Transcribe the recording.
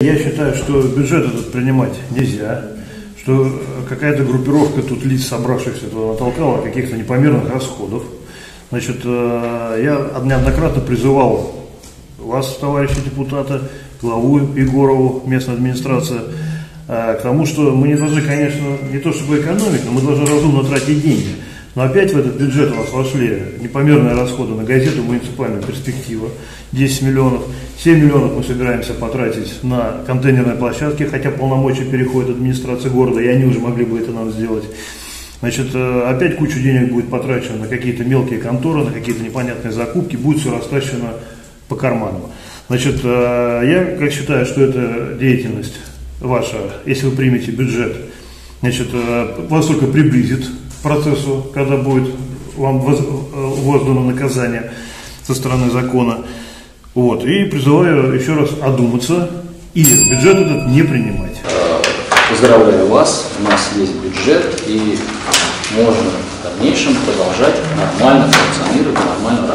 Я считаю, что бюджет этот принимать нельзя, что какая-то группировка тут лиц, собравшихся, туда натолкала каких-то непомерных расходов. Значит, э, я неоднократно призывал вас, товарищи депутаты, главу Егорову, местная администрация, э, к тому, что мы не должны, конечно, не то чтобы экономить, но мы должны разумно тратить деньги. Но опять в этот бюджет у нас вошли непомерные расходы на газету «Муниципальная перспектива» 10 миллионов. 7 миллионов мы собираемся потратить на контейнерные площадки, хотя полномочия переходят администрации города, и они уже могли бы это нам сделать. Значит, э, опять кучу денег будет потрачено на какие-то мелкие конторы, на какие-то непонятные закупки, будет все растащено по карманам. Значит, э, я как считаю, что эта деятельность ваша, если вы примете бюджет, значит, э, вас только приблизит процессу, когда будет вам воздано наказание со стороны закона. Вот. И призываю еще раз одуматься и бюджет этот не принимать. Поздравляю вас, у нас есть бюджет и можно в дальнейшем продолжать нормально функционировать, нормально.